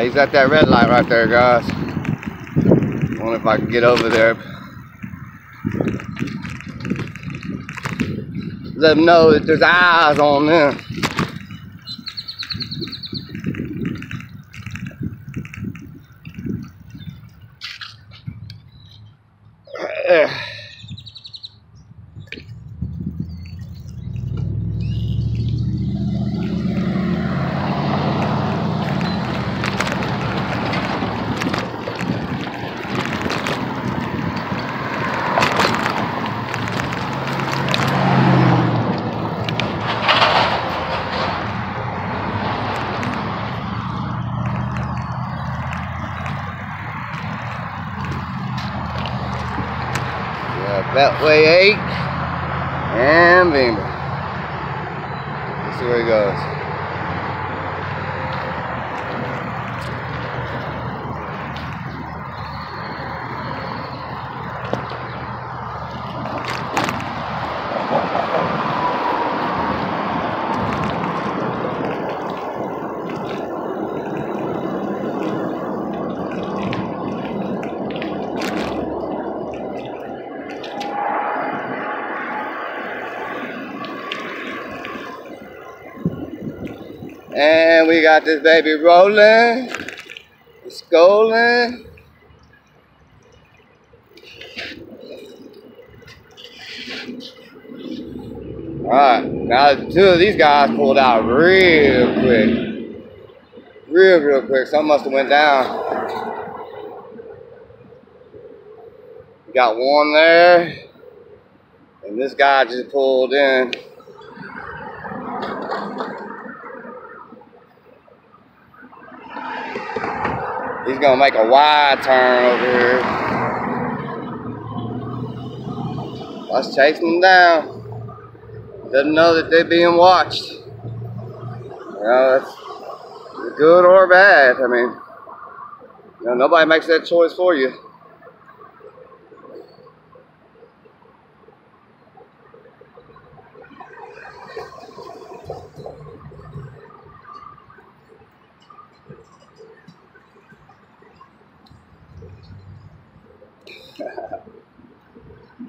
he's at that red light right there, guys. Wonder if I can get over there. Let them know that there's eyes on them. Yeah, Beltway 8 and Beamer. Let's see where he goes. And we got this baby rolling, It's scolding. Alright, now two of these guys pulled out real quick. Real, real quick. Some must have went down. Got one there. And this guy just pulled in. He's gonna make a wide turn over here. Let's chase them down. Doesn't know that they're being watched. You know, that's good or bad. I mean, you know, nobody makes that choice for you.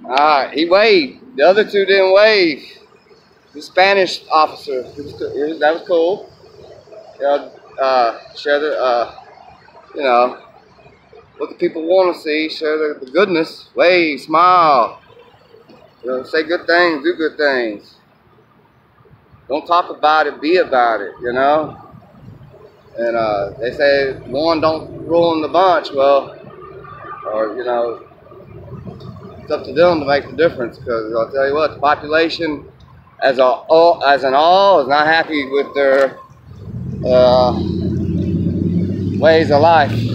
Right, he waved. The other two didn't wave. The Spanish officer, he was, cool. You know, uh, share the, uh, you know, what the people want to see. Share the, the goodness. Wave, smile. You know, say good things, do good things. Don't talk about it, be about it. You know. And uh, they say one don't ruin the bunch. Well, or you know, it's up to them to make the difference because I'll tell you what, the population as a all, as an all is not happy with their uh, ways of life.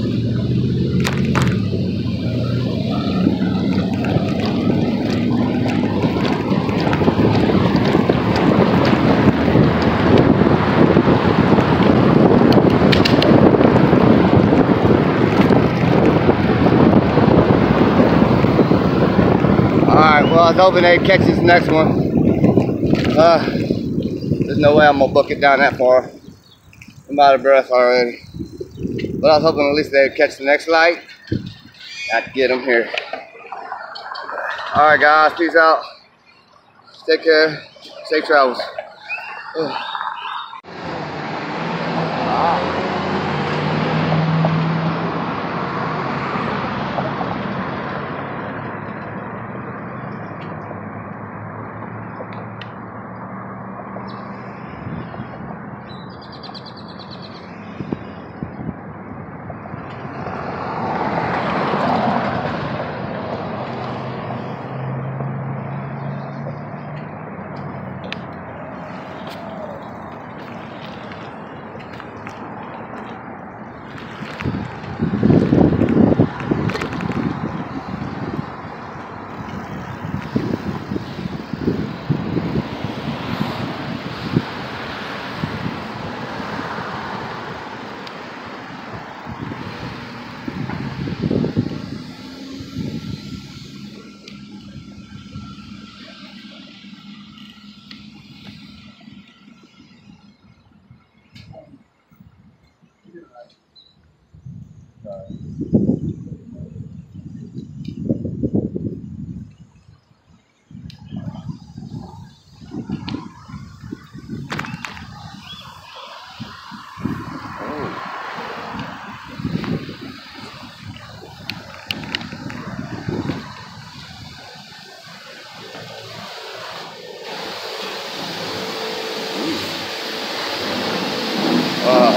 Well, I was hoping they'd catch this next one. Uh, there's no way I'm gonna book it down that far. I'm out of breath already. But I was hoping at least they'd catch the next light. Got to get them here. Alright, guys, peace out. Take care. Safe travels. Ugh.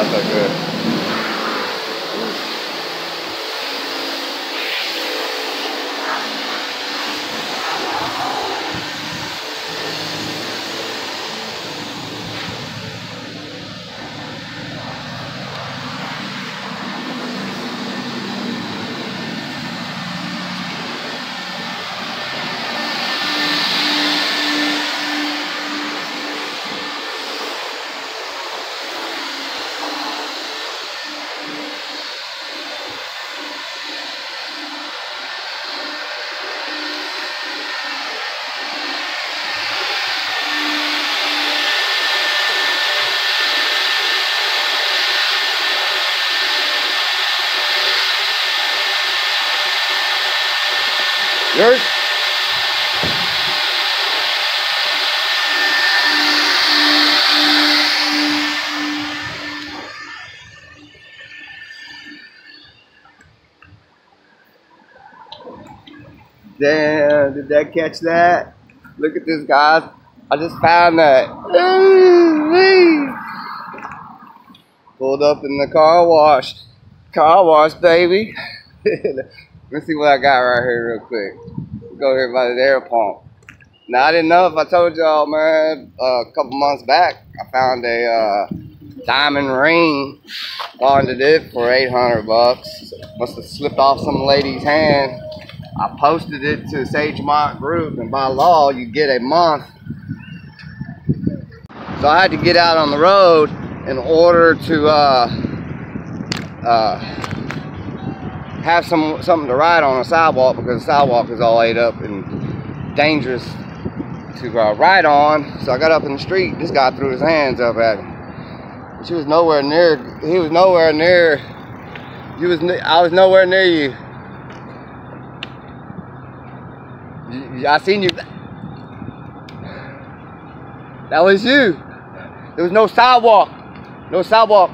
That's so good. Yours? Damn, did that catch that? Look at this, guys. I just found that. Pulled up in the car wash. Car wash, baby. Let's see what I got right here real quick. Go here by the air pump. Now, I didn't know if I told y'all, man, uh, a couple months back, I found a uh, diamond ring. Bonded it for 800 bucks. Must have slipped off some lady's hand. I posted it to Sagemont group, and by law, you get a month. So I had to get out on the road in order to uh, uh, have some something to ride on a sidewalk because the sidewalk is all ate up and dangerous to uh, ride on. So I got up in the street. This guy threw his hands up at me. She was nowhere near. He was nowhere near. He was. I was nowhere near you. I seen you. That was you. There was no sidewalk. No sidewalk.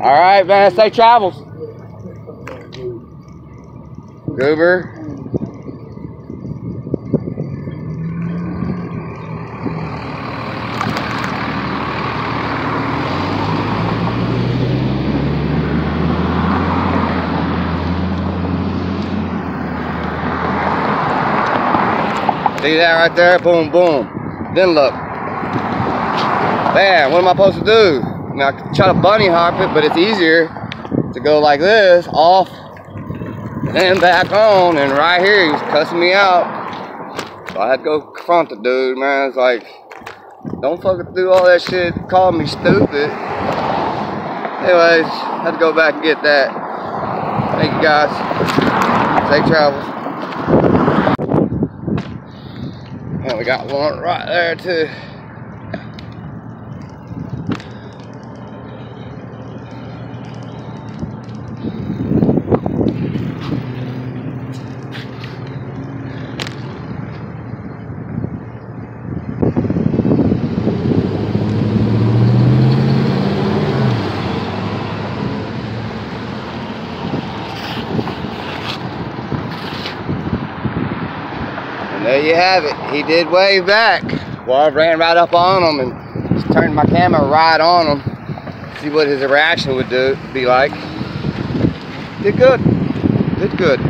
All right, man. Safe travels. Goober. See that right there? Boom, boom. Then look. Man, what am I supposed to do? I, mean, I could try to bunny hop it, but it's easier to go like this, off, and then back on, and right here, he was cussing me out. So I had to go confront the dude, man. It's like, don't fucking do all that shit, call me stupid. Anyways, I had to go back and get that. Thank you guys. Safe travels. And we got one right there too. There you have it. He did wave back. Well, I ran right up on him and just turned my camera right on him. See what his reaction would do be like. Did good. Did good.